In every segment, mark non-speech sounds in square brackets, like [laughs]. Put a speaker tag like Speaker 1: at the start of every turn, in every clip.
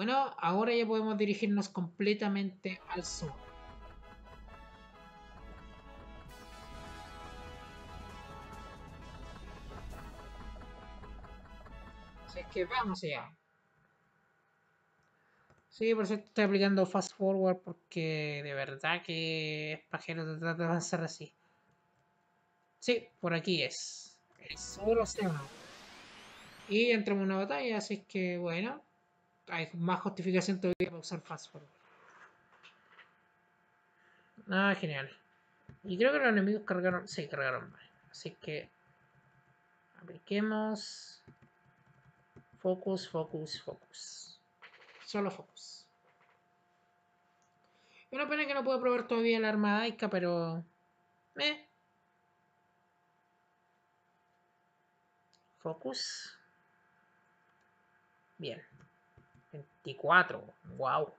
Speaker 1: Bueno, ahora ya podemos dirigirnos completamente al sur. Así que vamos allá. Sí, por eso estoy aplicando fast forward porque de verdad que es pajero tratar de avanzar así. Sí, por aquí es. El sur océano. Y entramos en una batalla, así que bueno. Hay más justificación todavía para usar fast forward. Ah, genial. Y creo que los enemigos cargaron. Sí, cargaron mal. Así que. Apliquemos. Focus, focus, focus. Solo focus. Una pena que no puedo probar todavía la arma Aika, pero. Eh. Focus. Bien. 24. Wow.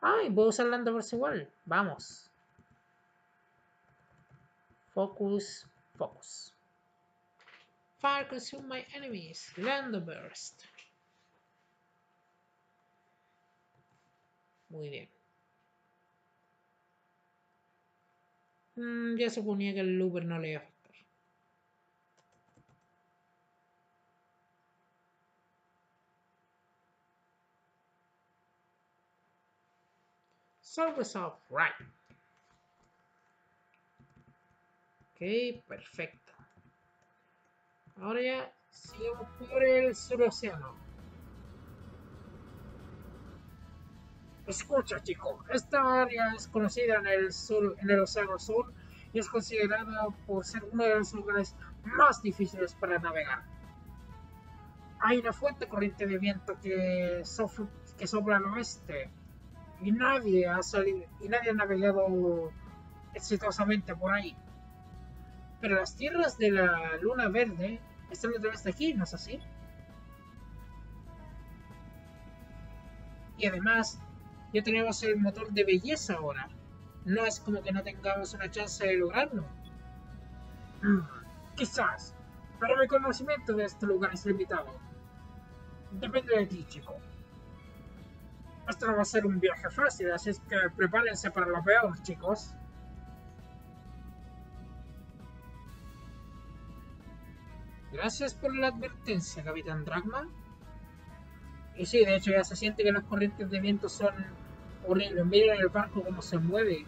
Speaker 1: Ay, puedo usar Landoverse igual. Vamos. Focus. Focus. Fire consume my enemies. Landoburst. Muy bien. Mm, ya suponía que el looper no le iba a afectar. Service of right. Ok, perfecto. Ahora ya sigamos por el surocéano. Escucha, chico, esta área es conocida en el sur, en el Océano Sur, y es considerada por ser uno de los lugares más difíciles para navegar. Hay una fuerte corriente de viento que, sofla, que sopla al oeste, y nadie ha salido, y nadie ha navegado exitosamente por ahí. Pero las tierras de la Luna Verde están detrás de aquí, ¿no es así? Y además, ya tenemos el motor de belleza ahora. No es como que no tengamos una chance de lograrlo. Mm, quizás, pero mi conocimiento de este lugar es limitado. Depende de ti, chico. Esto no va a ser un viaje fácil, así que prepárense para lo peor, chicos. Gracias por la advertencia, Capitán Dragman. Y sí, de hecho ya se siente que las corrientes de viento son horribles. Miren el barco cómo se mueve.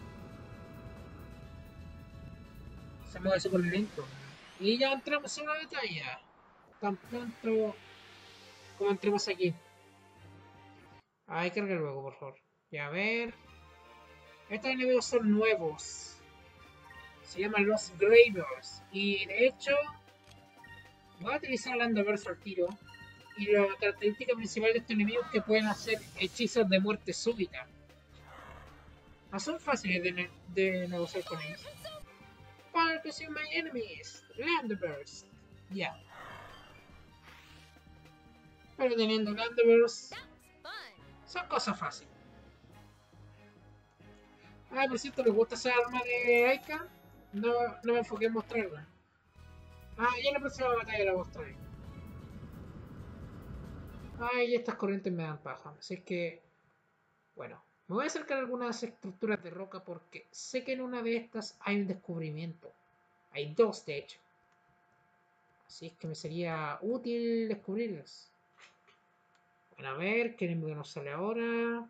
Speaker 1: Se mueve súper lento. Y ya entramos en la batalla. Tan pronto como entremos aquí. Que cargar luego, por favor. Y a ver. Estos enemigos son nuevos. Se llaman los Gravers. Y de hecho, voy a utilizar el al tiro. Y la característica principal de estos enemigos es que pueden hacer hechizos de muerte súbita. No son fáciles de, negociar con ellos. Fire consume my enemies. Landoverse. Ya. Pero teniendo Landoverse, son cosas fáciles. Ah, por cierto, ¿les gusta esa arma de Aika? No, no me enfoqué en mostrarla. Ah, ya en la próxima batalla la mostraré. Ay, estas corrientes me dan paja. Así que, bueno, me voy a acercar a algunas estructuras de roca porque sé que en una de estas hay un descubrimiento. Hay dos, de hecho. Así es que me sería útil descubrirlas. A ver, ¿qué enemigo nos sale ahora?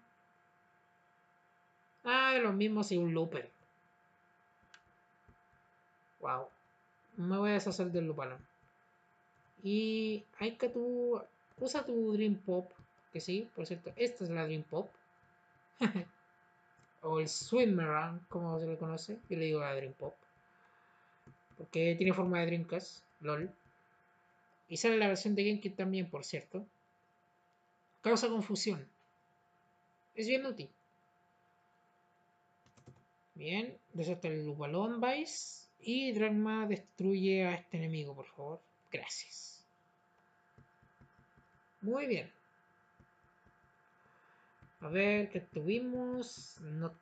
Speaker 1: Ah, lo mismo si un looper. Wow. Me voy a deshacer del lupano. Y hay que tú usa tu Dream Pop, que sí, por cierto, esta es la Dream Pop. [laughs] o el Swimmerang, como se le conoce. Yo le digo la Dream Pop. Porque tiene forma de Dreamcast, LOL. Y sale la versión de GameCube también, por cierto. Causa confusión. Es bien útil. Bien, desata el Lupalon Vice. Y Dragma destruye a este enemigo, por favor. Gracias. Muy bien. A ver, ¿qué tuvimos? No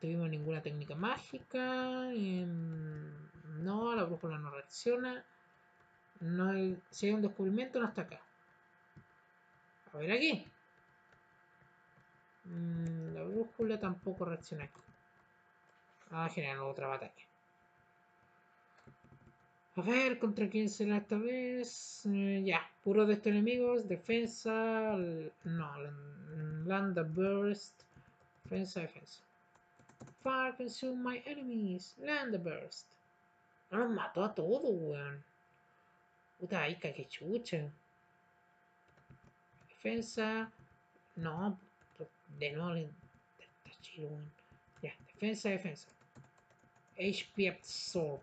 Speaker 1: tuvimos ninguna técnica mágica. Eh, no, la brújula no reacciona. No hay, si hay un descubrimiento, no está acá. A ver aquí. Mm, la brújula tampoco reacciona aquí. Ah, generar otra batalla. A ver, ¿contra quién será esta vez? Eh, ya, puro de estos enemigos. Defensa. No, Land Burst. Defensa, defensa. Fire consume my enemies. Land Burst. No los mató a todos, weón. Puta Ica, que chucha. Defensa. No, de nuevo está chido. Ya, defensa, defensa. HP absorb.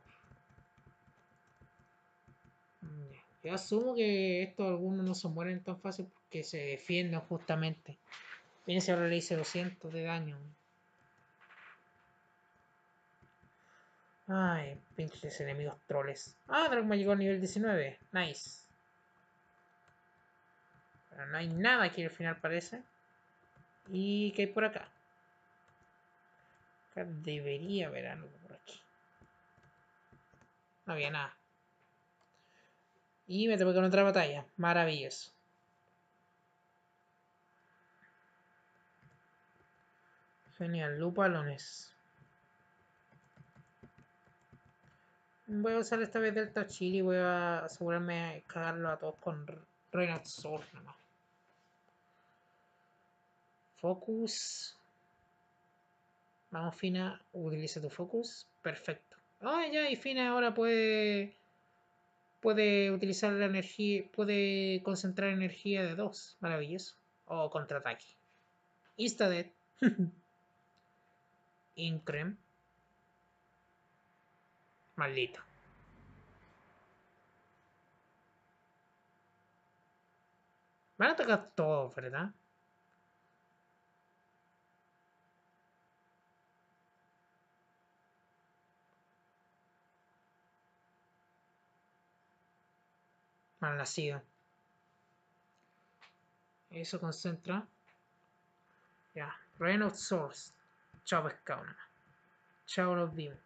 Speaker 1: Yo asumo que estos algunos no se mueren tan fácil porque se defienden justamente. Si ahora le hice 200 de daño. Ay, pinches enemigos troles. Ah, me llegó al nivel 19. Nice. Pero no hay nada aquí al final parece. ¿Y qué hay por acá? Acá debería haber algo por aquí. No había nada. Y me tengo con otra batalla. Maravilloso. Genial, lupalones. Voy a usar esta vez Delta Chili y voy a asegurarme de cagarlo a todos con Sword nomás. Focus. Vamos, Fina. Utiliza tu focus. Perfecto. Ah, ya, y Fina ahora puede puede utilizar la energía, puede concentrar energía de dos. Maravilloso. O contraataque. Insta-dead. [laughs] Increm. Maldito. Van a atacar todos, ¿verdad? Mal nacido. Eso concentra. Ya. Rain of Swords. Chao pescado Chao los vimos.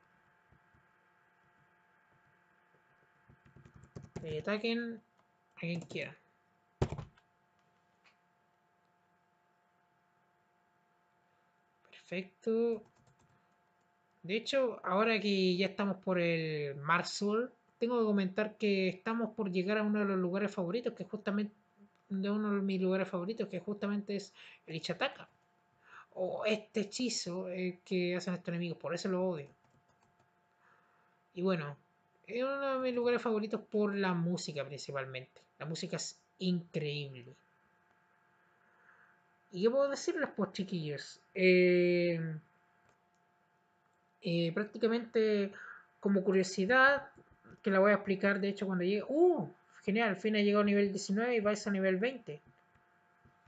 Speaker 1: Ataquen a quien quiera. Perfecto. De hecho, ahora que ya estamos por el Mar Sur, tengo que comentar que estamos por llegar a uno de los lugares favoritos, que justamente de uno de mis lugares favoritos, que justamente es el Ichataka. O este hechizo eh, que hacen estos enemigos, por eso lo odio. Y bueno, es uno de mis lugares favoritos por la música principalmente. La música es increíble. ¿Y qué puedo decirles, pues, chiquillos? Eh, eh, prácticamente, como curiosidad, que la voy a explicar de hecho cuando llegue. ¡Uh! Genial, al fin ha llegado a nivel 19 y vais a nivel 20.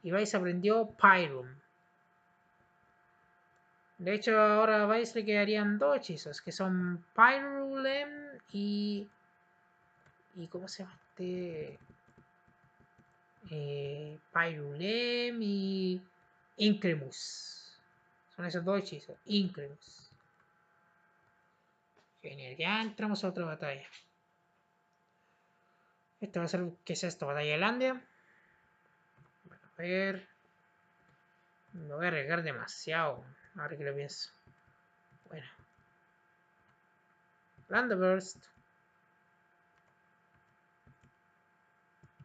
Speaker 1: Y vais aprendió Pyrum. De hecho, ahora a Vice le quedarían dos hechizos, que son Pyrulem y... ¿Y cómo se llama este? Eh, Pyrulem y Incremus. Son esos dos hechizos. Incremus. Genial, ya entramos a otra batalla. Este va a ser, ¿qué es esto? Batalla de Landia. A ver. Me voy a arriesgar demasiado. Ahora que lo pienso. Bueno. Burst.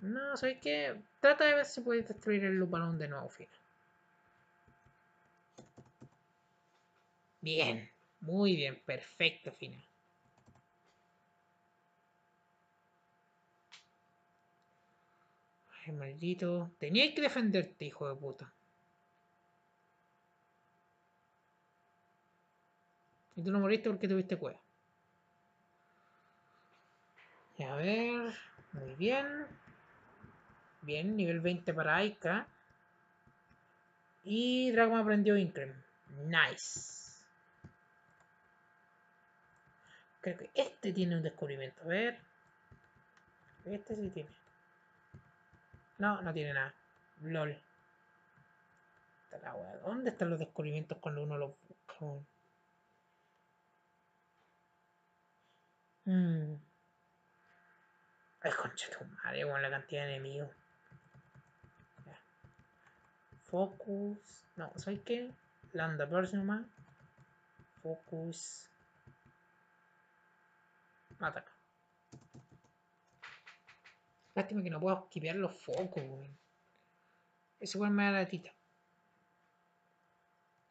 Speaker 1: No, ¿sabes qué? Trata de ver si puedes destruir el Lupalón de nuevo, Fina. Bien. Muy bien. Perfecto, Fina. Ay, maldito. Tenía que defenderte, hijo de puta. Y tú no moriste porque tuviste cueva. A ver. Muy bien. Bien, nivel 20 para Aika. Y Dragon aprendió Increm. Nice. Creo que este tiene un descubrimiento. A ver. Este sí tiene. No, no tiene nada. LOL. ¿Dónde están los descubrimientos cuando uno los busca? Mmm. Ay, concha tu madre, con la cantidad de enemigos. Focus. No, ¿sabes qué? Landa nomás. Focus. Ataca. Lástima que no puedo esquivar los focos, weón. Eso igual me da la tita.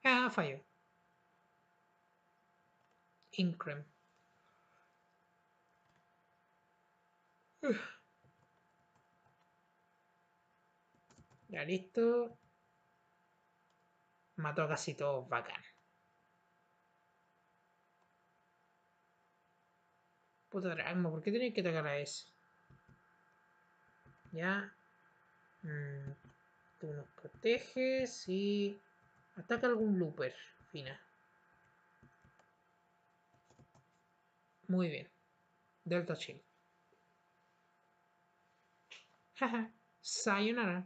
Speaker 1: Ah, fallo. Increm. Ya listo. Mató a casi todos, bacán. Puta dragma, ¿por qué tenéis que atacar a eso? Ya. Mm, tú nos proteges y... Ataca algún looper, Fina. Muy bien. Delta Chill. Jaja. Sayonara.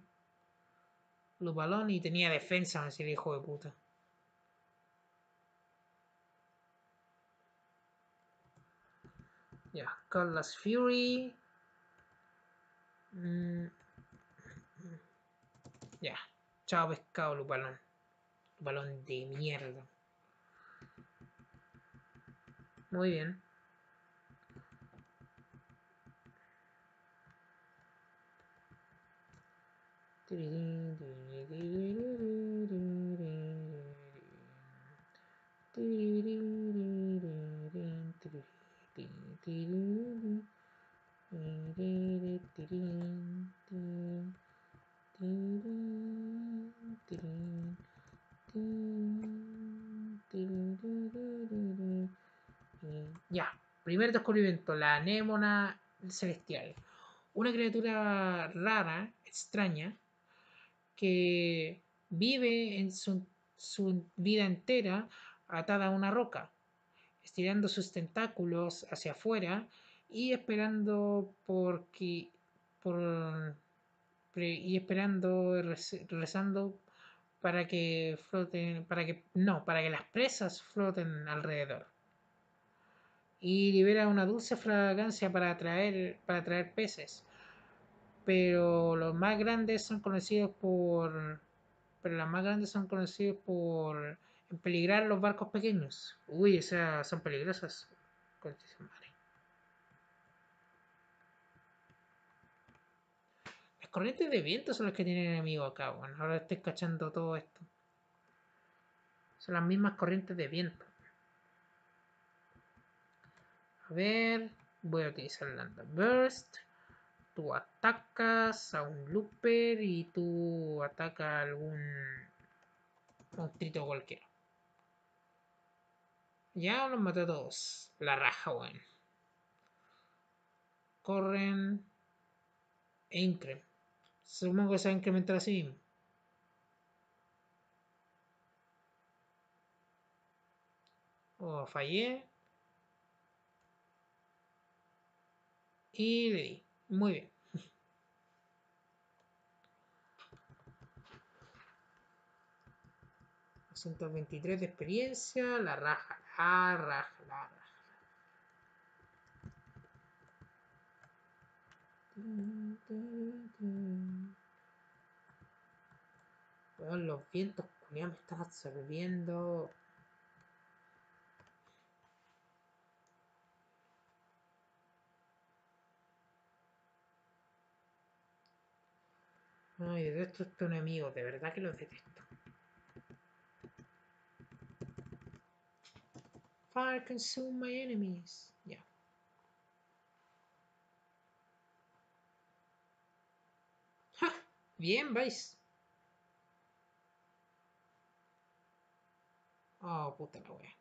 Speaker 1: Lupalón y tenía defensa, me el hijo de puta. Ya, Cutlass Fury. Mm. Ya, chao pescado, Lupalón. Lupalón de mierda. Muy bien. Ya, primer descubrimiento, la anémona celestial. Una criatura rara, extraña, que vive en su, vida entera atada a una roca, estirando sus tentáculos hacia afuera y esperando porque por y esperando rezando para que floten para que no para que las presas floten alrededor. Y libera una dulce fragancia para atraer para atraer peces. Pero los más grandes son conocidos por pero las más grandes son conocidos por peligrar los barcos pequeños. Uy sea son peligrosas. Las corrientes de viento son las que tienen enemigo acá bueno ahora estoy cachando todo esto son las mismas corrientes de viento a ver voy a utilizar Landa Burst tú atacas a un looper y tú atacas a algún monstruito cualquiera. Ya los maté a todos. La raja, weón. Corren e. Supongo que se va a incrementar así mismo. Oh, fallé. Y le di. Muy bien. [laughs] 223 de experiencia, la raja, la raja, la raja. Bueno, los vientos culiados me están absorbiendo. Ay, detesto a estos enemigos, de verdad que los detesto. Fire consume my enemies. Ya. ¡Ja! Bien, vais. Oh, puta la wea.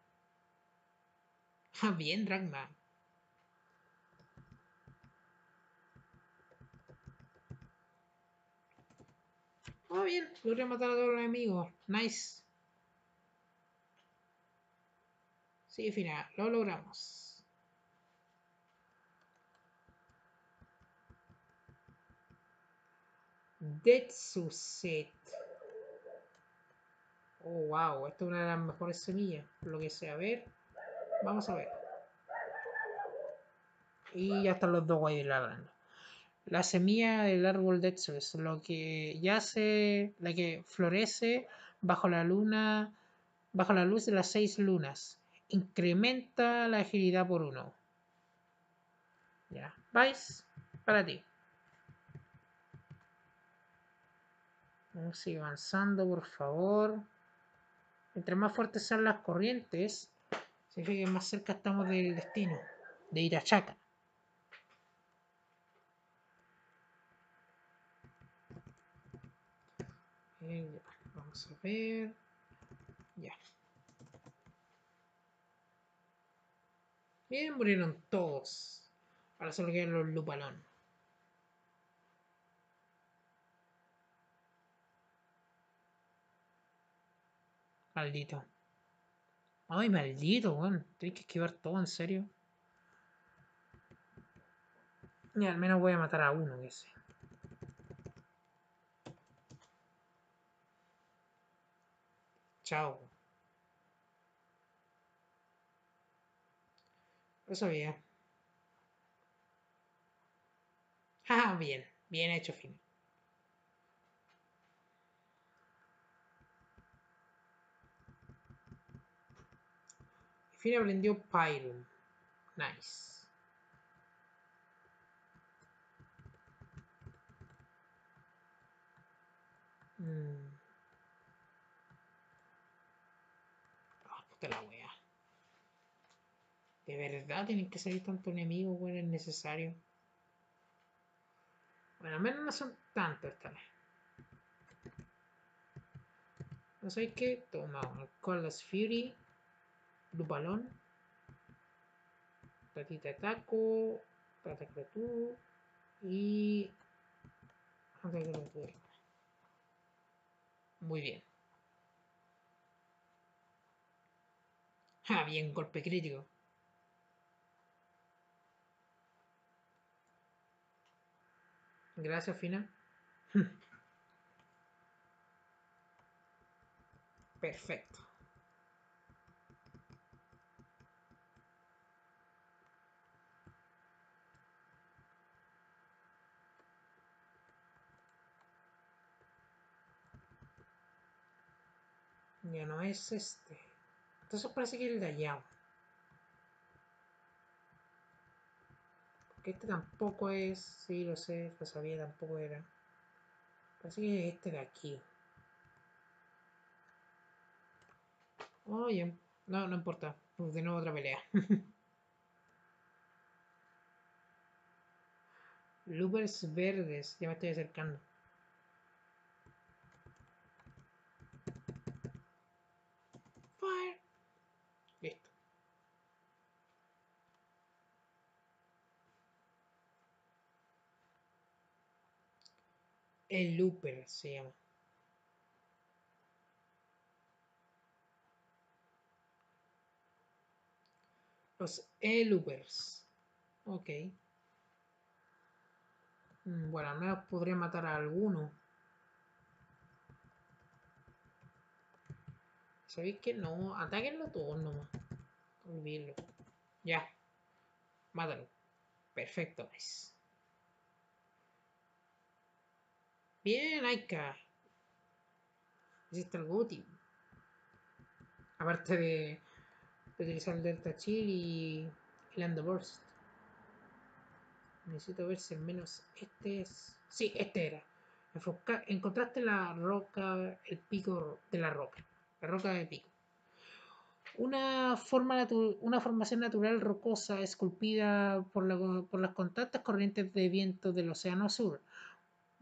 Speaker 1: Ja, bien, Dragman. Oh, bien, logré matar a todos los enemigos. Nice. Sí, final, lo logramos. Detsu Set. Oh, wow, esta es una de las mejores semillas, lo que sea. A ver, vamos a ver. Y ya están los dos guayos ladrando. la semilla del árbol de Exodus, lo que yace, la que florece bajo la luna, bajo la luz de las seis lunas. Incrementa la agilidad por uno. Ya, vais para ti. Ir avanzando, por favor. Entre más fuertes sean las corrientes, significa que más cerca estamos del destino, de Irachaca. Eh, vamos a ver. Ya. Bien, murieron todos. Ahora solo quedan los lupalón. Maldito. Ay, maldito, weón. Tienes que esquivar todo, en serio. Y al menos voy a matar a uno, que sé. Chao. Lo sabía. [laughs] Ah, bien. Bien hecho, fin. Fin aprendió Pyro. Nice. Mm. Puta la wea. ¿De verdad tienen que salir tanto enemigos, bueno, es necesario? Bueno, al menos no son tantos esta vez. ¿No sabéis qué? Toma, Cordless Fury, Lupalón, Tatita Taco, Tata tú y... Muy bien. Ah, bien, golpe crítico. Gracias, Fina. [laughs] Perfecto. Ya no es este. Entonces parece que el de allá. este tampoco es, sí lo sé, lo sabía, tampoco era. Parece que este de aquí. Oye, no, no importa. De nuevo otra pelea. [laughs] Loopers verdes, ya me estoy acercando. El Looper se llama. Los E-Loopers. Ok. Mm, bueno, al menos podría matar a alguno. ¿Sabéis que no? Atáquenlo todos nomás. Olvídenlo. Ya. Mátalo. Perfecto. Bien, Aika. Hiciste algo útil. Aparte de, utilizar el Delta Chill y el Underburst. Necesito ver si al menos este es. Sí, este era. encontraste la roca, el pico de la roca. La roca de pico. Una, forma una formación natural rocosa esculpida por, las constantes corrientes de viento del Océano Sur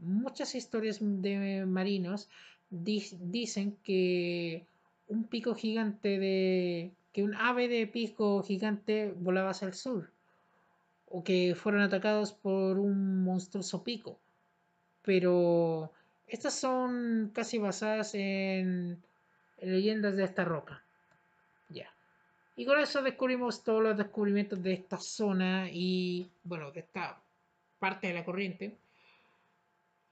Speaker 1: muchas historias de marinos dicen que un pico gigante de que un ave de pico gigante volaba hacia el sur o que fueron atacados por un monstruoso pico. Pero estas son casi basadas en, leyendas de esta roca. Ya. Y con eso descubrimos todos los descubrimientos de esta zona y bueno de esta parte de la corriente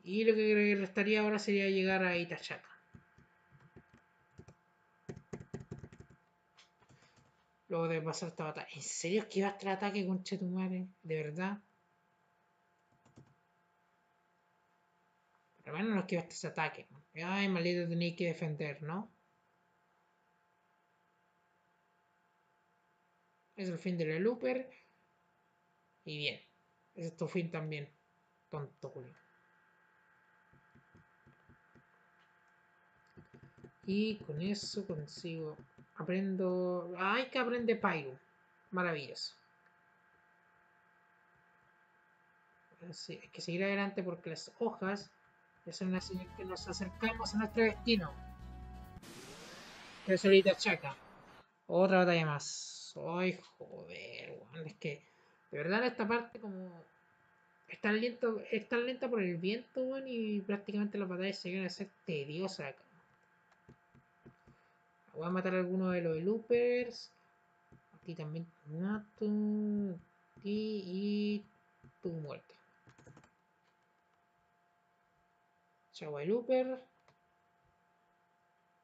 Speaker 1: y lo que restaría ahora sería llegar a Itachaca. Luego de pasar esta batalla. ¿En serio esquivaste el ataque con Chetumare? ¿De verdad? Pero bueno, no quiero que se ataquen. Ay, maldito, tenéis que defender, ¿no? Es el fin del looper. Y bien. Es tu fin también. Tonto Julio. Y con eso consigo. Aprendo. Ay, que aprende Pyro. Maravilloso. Sí, hay que seguir adelante porque las hojas es una señal que nos acercamos a nuestro destino. Ahorita chaca. Otra batalla más. Ay, joder, Es que, de verdad, esta parte como... Es tan, lento, es tan lenta por el viento, y prácticamente las batallas se van a ser tediosas Voy a matar a alguno de los loopers. A ti también mato. y tu muerte. Looper,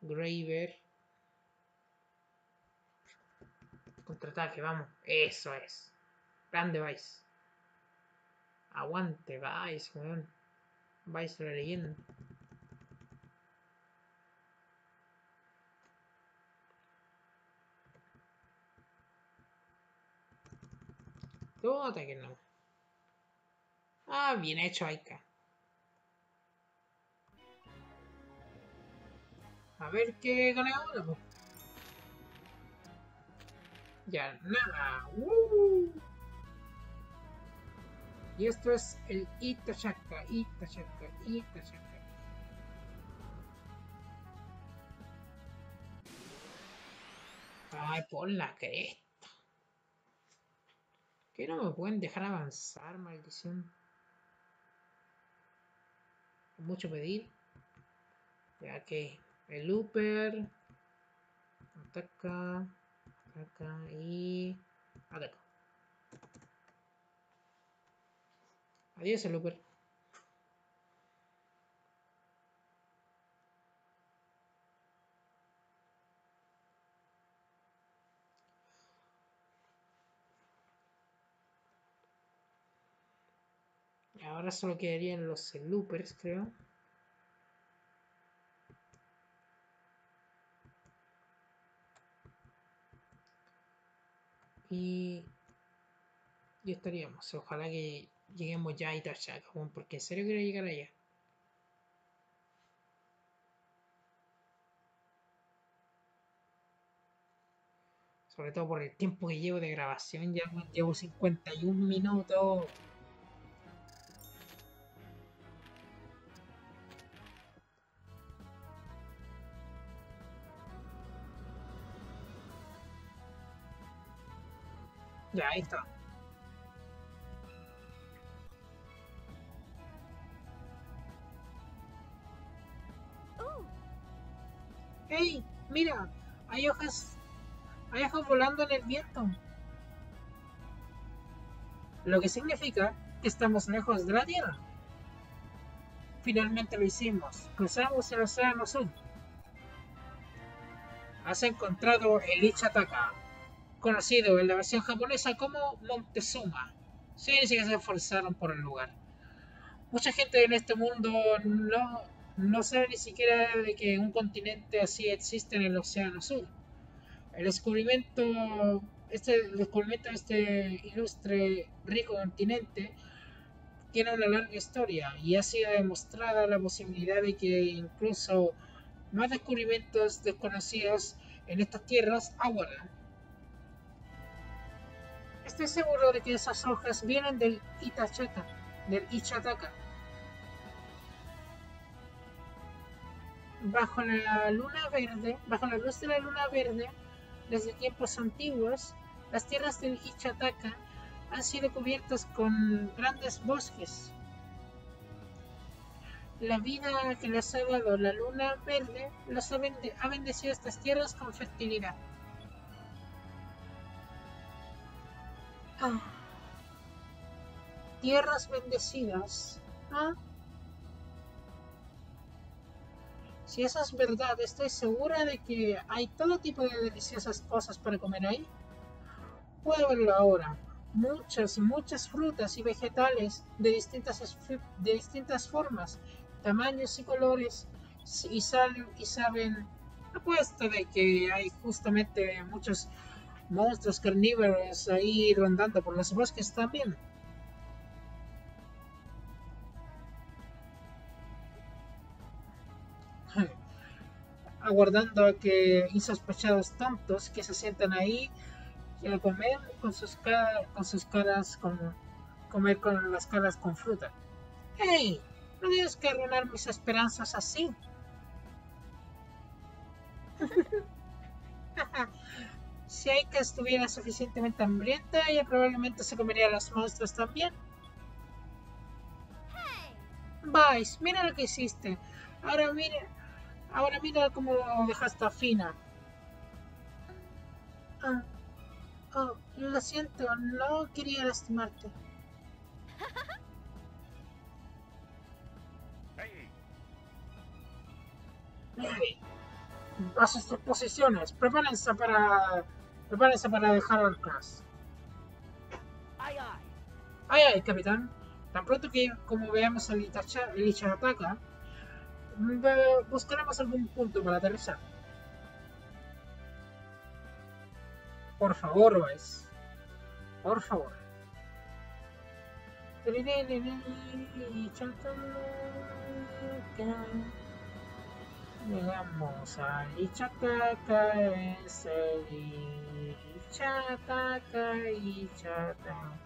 Speaker 1: Graver. Contraataque, vamos. Eso es. Grande Vice. Aguante, Vice, weón. Vice la leyenda. Todo ataque no. Ah, bien hecho, Aika. A ver qué gané ahora. Ya, nada. Uh. Y esto es el Itachaka, Itachaka, Itachaka. Ay, por la cresta. Que no me pueden dejar avanzar, maldición. Mucho pedir. Ya que el looper ataca, ataca y ataca. Adiós el looper. Ahora solo quedarían los loopers, creo. y, y estaríamos. Ojalá que lleguemos ya a Itachaka, porque en serio quiero llegar allá. Sobre todo por el tiempo que llevo de grabación, ya llevo 51 minutos. Ahí está. ¡Hey! Mira, hay hojas. Hay hojas volando en el viento. Lo que significa que estamos lejos de la Tierra. Finalmente lo hicimos. Cruzamos el Océano Sur. Has encontrado el Ichataka, conocido en la versión japonesa como Montezuma. Sí, que se esforzaron por el lugar. Mucha gente en este mundo no, no sabe ni siquiera de que un continente así existe en el Océano Sur. El descubrimiento, este descubrimiento de este ilustre, rico continente tiene una larga historia y ha sido demostrada la posibilidad de que incluso más descubrimientos desconocidos en estas tierras aguardan. Estoy seguro de que esas hojas vienen del Itachaka, del Ichataka. Bajo la luna verde, bajo la luz de la luna verde, desde tiempos antiguos, las tierras del Ichataka han sido cubiertas con grandes bosques. La vida que les ha dado la luna verde los ha bendecido estas tierras con fertilidad. Ah. Tierras bendecidas. Si eso es verdad, estoy segura de que hay todo tipo de deliciosas cosas para comer ahí. Puedo verlo ahora. Muchas muchas frutas y vegetales de distintas, de distintas formas tamaños y colores y, salen, y saben apuesto de que hay justamente muchos monstruos carnívoros ahí rondando por los bosques también. [laughs] Aguardando a que insospechados tontos que se sientan ahí y al comer con sus, con sus caras con comer con las caras con fruta. ¡Hey! No tienes que arruinar mis esperanzas así. [laughs] [laughs] si Aika estuviera suficientemente hambrienta, ella probablemente se comería a los monstruos también. Vice, mira lo que hiciste. Ahora mira, ahora mira cómo dejaste a Fina. Ah, oh, lo siento, no quería lastimarte. a sus posiciones. Prepárense para. Prepárense para dejar al class. Ay, ay. capitán. Tan pronto que como veamos el Licha ataca, buscaremos algún punto para aterrizar. Por favor, Wes. Por favor. Llegamos a Ichataca, es el Ichataca, Ichataca.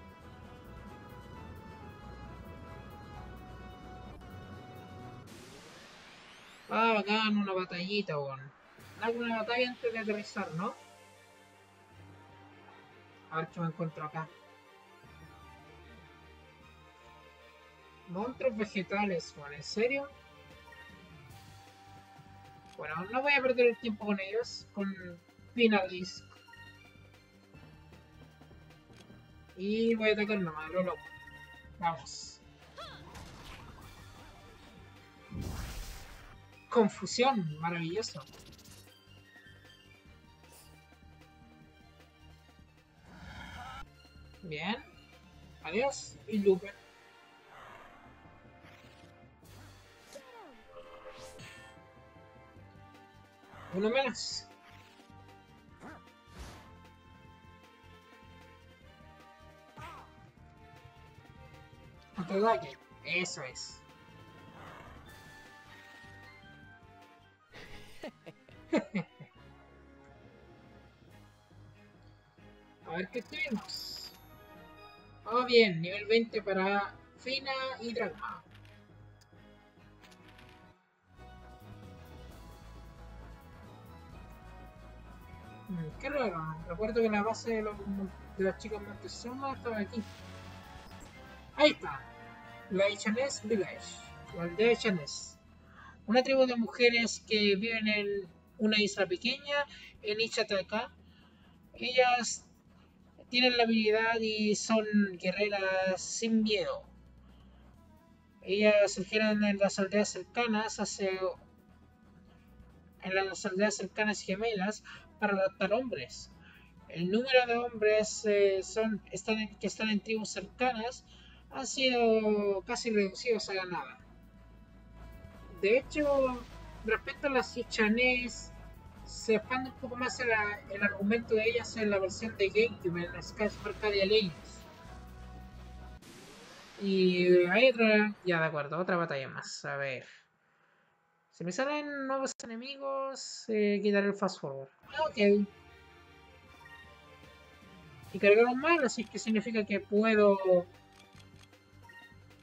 Speaker 1: Ah, bacán, una batallita, weón. Una batalla antes de aterrizar, ¿no? A ver qué me encuentro acá. Monstruos vegetales, weón, ¿en serio? Bueno, no voy a perder el tiempo con ellos, con Final Disc. Y voy a atacar nomás, lo loco. Vamos. Confusión, maravilloso. Bien. Adiós y Looper. Uno menos. Ataque. Eso es. [laughs] A ver qué tenemos. Oh, bien, nivel 20 para Fina y Dragma. Qué raro, recuerdo que la base de, los, de las chicas Montezuma estaba aquí. Ahí está, la Ichanés Village, la aldea Ichanés. Una tribu de mujeres que viven en una isla pequeña en Ichataka. Ellas tienen la habilidad y son guerreras sin miedo. Ellas surgieron en las aldeas cercanas hace en las aldeas cercanas gemelas para adoptar hombres. El número de hombres eh, que están en tribus cercanas ha sido casi reducidos a la nada. De hecho, respecto a las Ichanés, se expande un poco más el, argumento de ellas en la versión de GameCube, en las Arcadia Legends. Y hay otra, ya de acuerdo, otra batalla más. A ver. Si me salen nuevos enemigos, eh, quitaré el fast forward. Ok. Y cargaron mal, así que significa que puedo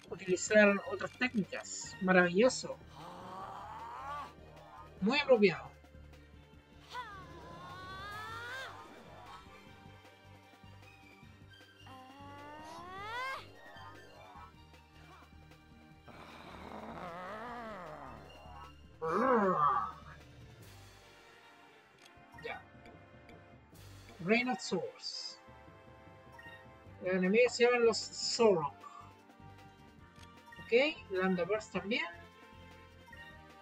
Speaker 1: utilizar otras técnicas. Maravilloso. Muy apropiado. Rhinosaurs. Los enemigos se llaman los Zorok. Ok, Landabers también.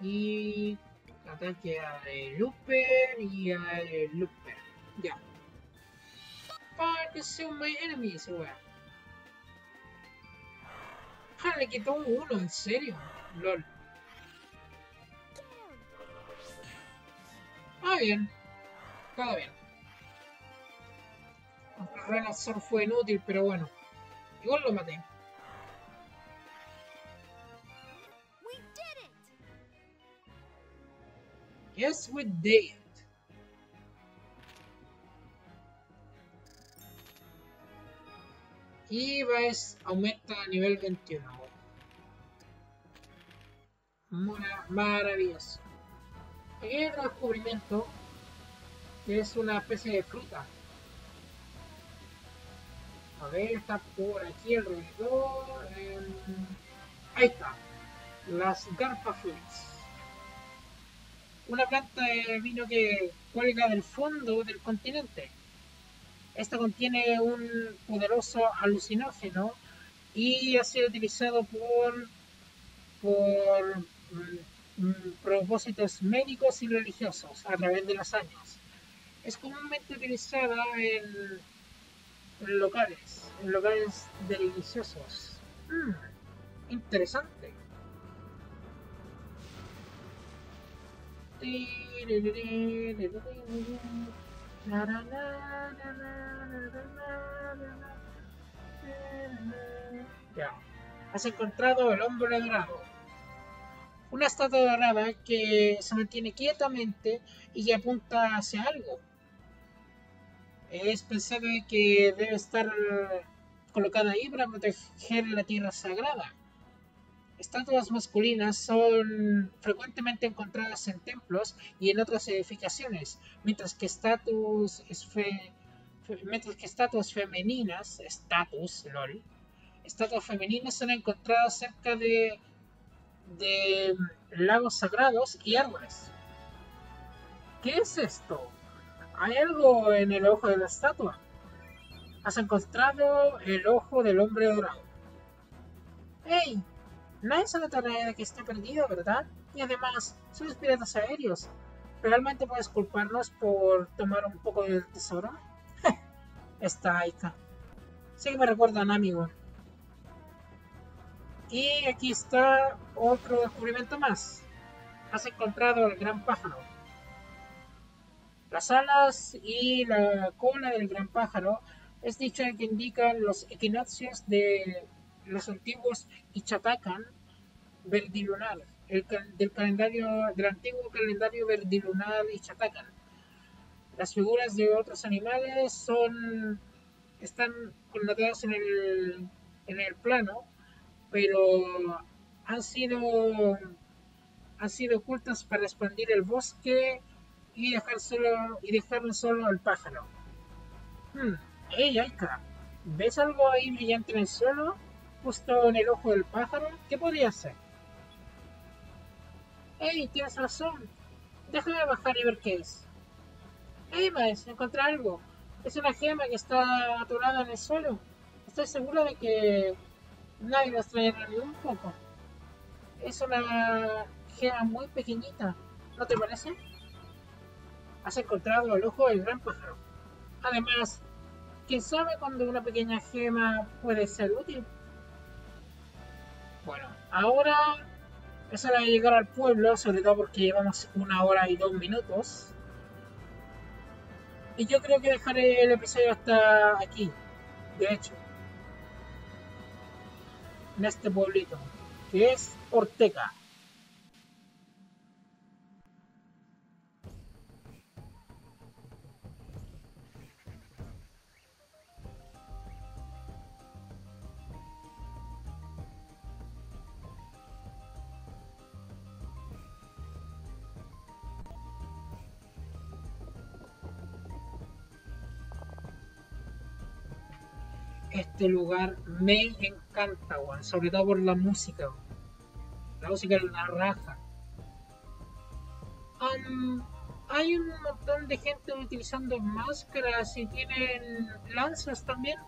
Speaker 1: Y ataque a eh, Looper y a eh, Looper. Ya. Para que sean my enemies, weón. Ah, le quitó uno, en serio. LOL. Ah, bien. Todo bien. El Renazor fue inútil, pero bueno. Igual lo maté.
Speaker 2: We did it!
Speaker 1: Yes, we did. Y Baez aumenta a nivel 21. Mara- Maravilloso. Aquí hay otro descubrimiento que es una especie de fruta. A ver, está por aquí alrededor. ahí está. Las Garpa Fruits. Una planta de vino que cuelga del fondo del continente. Esta contiene un poderoso alucinógeno y ha sido utilizado por, por mm, mm, propósitos médicos y religiosos a través de los años. Es comúnmente utilizada en locales, en locales deliciosos. Mm, interesante. Ya. Has encontrado el hombre dorado. Una estatua dorada que se mantiene quietamente y que apunta hacia algo. Es pensado que debe estar colocada ahí para proteger la tierra sagrada. Estatuas masculinas son frecuentemente encontradas en templos y en otras edificaciones, mientras que estatuas, estatuas femeninas, lol, estatuas femeninas son encontradas cerca de, de lagos sagrados y árboles. ¿Qué es esto? ¿Hay algo en el ojo de la estatua? Has encontrado el ojo del hombre dorado. ¡Hey! Nadie se notará de que está perdido, ¿verdad? Y además, somos piratas aéreos. ¿Realmente puedes culparnos por tomar un poco del tesoro? [laughs] Está Aika. Sí que me recuerda a Namigon. Y aquí está otro descubrimiento más. Has encontrado el gran pájaro. Las alas y la cola del gran pájaro es dicho que indican los equinoccios de los antiguos Ichatacan verdilunar, el del calendario del antiguo calendario verdilunar Ichatacan. Las figuras de otros animales son están connotadas en el en el plano, pero han sido han sido ocultas para expandir el bosque y dejar solo y solo al pájaro. Hmm. Hey, Aika, ¿ves algo ahí brillante en el suelo? Justo en el ojo del pájaro. ¿Qué podría ser? Hey, tienes razón. Déjame bajar y ver qué es. Hey, Maes, encontré algo. Es una gema que está atorada en el suelo. Estoy seguro de que nadie la extrañará ni un poco. Es una gema muy pequeñita. ¿No te parece? Has encontrado el ojo del gran pájaro. Además, ¿quién sabe cuándo una pequeña gema puede ser útil? Bueno, ahora es hora de llegar al pueblo, sobre todo porque llevamos una hora y dos minutos. Y yo creo que dejaré el episodio hasta aquí, de hecho. En este pueblito, que es Ortega. Este lugar me encanta, sobre todo por la música. La música es la raja. Am, hay un montón de gente utilizando máscaras y tienen lanzas también.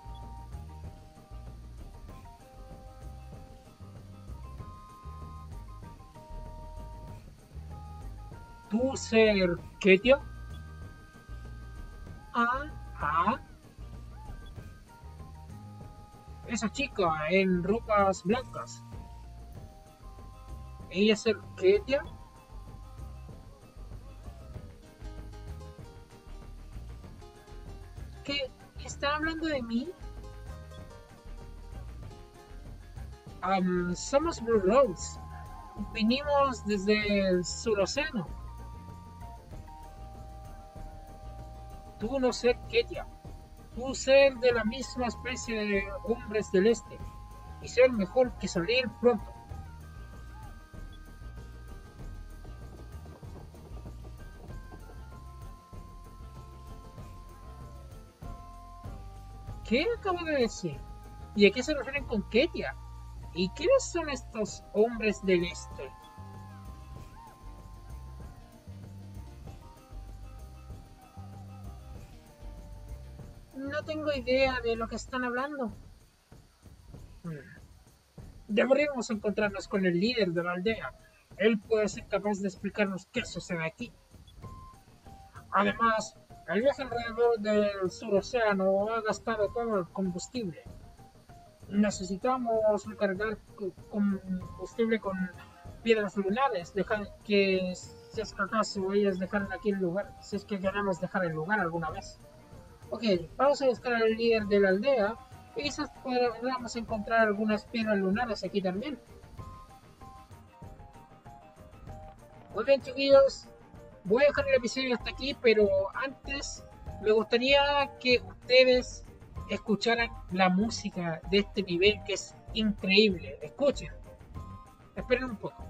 Speaker 1: ¿Tú ser qué, chica en ropas blancas. Ella es Ketia. ¿Qué? ¿Está hablando de mí? Um, somos Blue Roads. Vinimos desde el surocéano. Tú no sé, Ketia. Tú ser de la misma especie de hombres del este. Y ser mejor que salir pronto. ¿Qué acabo de decir? ¿Y a qué se refieren con Ketia? ¿Y quiénes son estos hombres del este? No tengo idea de lo que están hablando. Hmm. Deberíamos encontrarnos con el líder de la aldea. Él puede ser capaz de explicarnos qué sucede aquí. Además, el viaje alrededor del surocéano ha gastado todo el combustible. Necesitamos recargar co- combustible con piedras lunares, dejar que si es que acaso ellas dejaran aquí el lugar, si es que queremos dejar el lugar alguna vez. Ok, vamos a buscar al líder de la aldea y quizás podamos encontrar algunas piedras lunares aquí también. Muy bien, chiquillos. Voy a dejar el episodio hasta aquí, pero antes me gustaría que ustedes escucharan la música de este nivel que es increíble. Escuchen. Esperen un poco.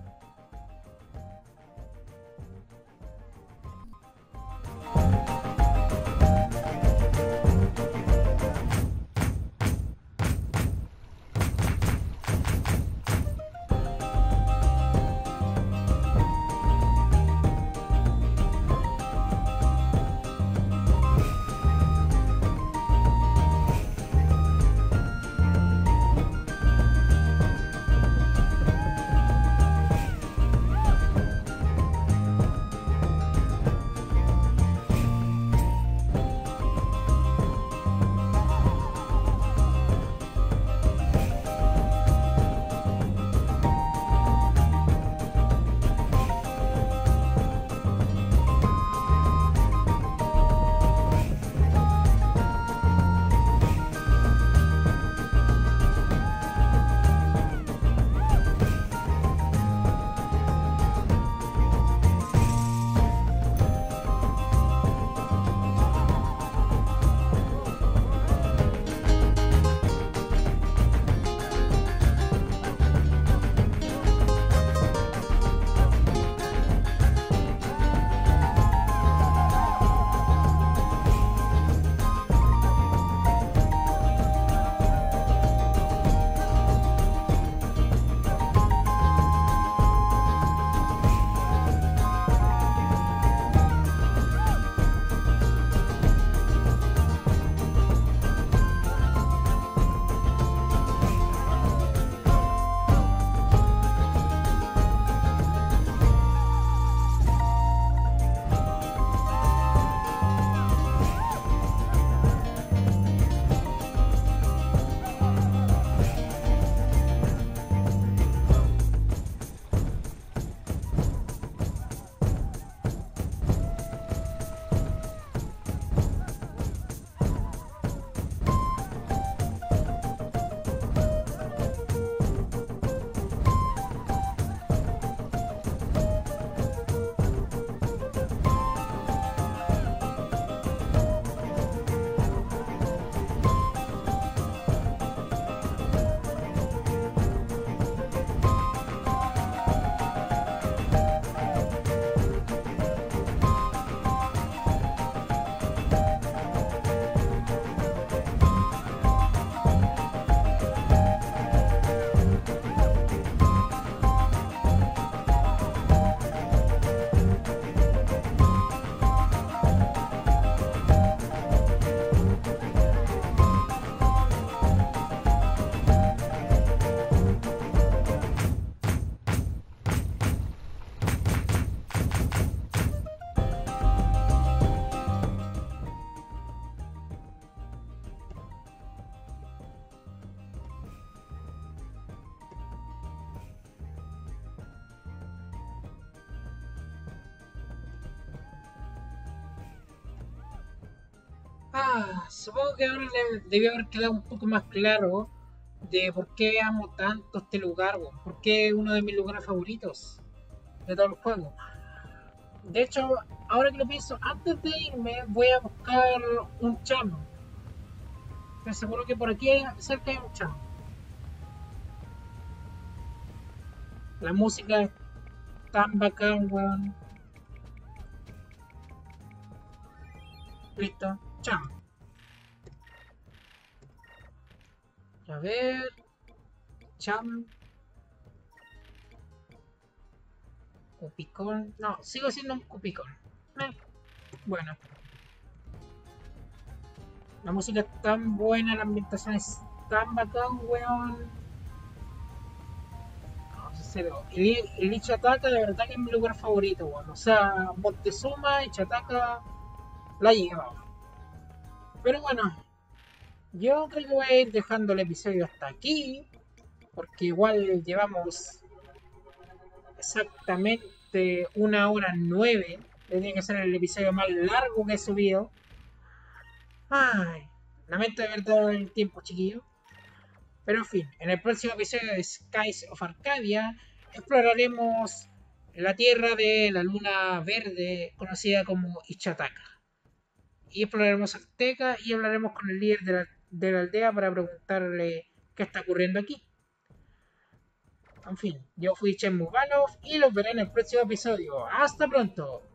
Speaker 1: Supongo que ahora le debió haber quedado un poco más claro de por qué amo tanto este lugar, weón. Por es uno de mis lugares favoritos de todo el juego. De hecho, ahora que lo pienso, antes de irme voy a buscar un chamo. Te aseguro que por aquí cerca hay un chamo. La música es tan bacán, weón. Listo, chamo. A ver. Cham. Cupicón. No, sigo siendo un cupicón. Eh, bueno. La música es tan buena, la ambientación es tan bacán, weón. No, serio. El, el Ichataka de verdad que es mi lugar favorito, weón. O sea, Montezuma y Chataka la lleva. Pero bueno, yo creo que voy a ir dejando el episodio hasta aquí. Porque igual llevamos exactamente una hora nueve. Tiene que ser el episodio más largo que he subido. Ay, lamento haber dado el tiempo, chiquillo. Pero en fin, en el próximo episodio de Skies of Arcadia exploraremos la tierra de la luna verde, conocida como Ichataka. Y exploraremos Azteca y hablaremos con el líder de la, de la aldea para preguntarle qué está ocurriendo aquí. En fin, yo fui Chen Muganov y los veré en el próximo episodio. ¡Hasta pronto!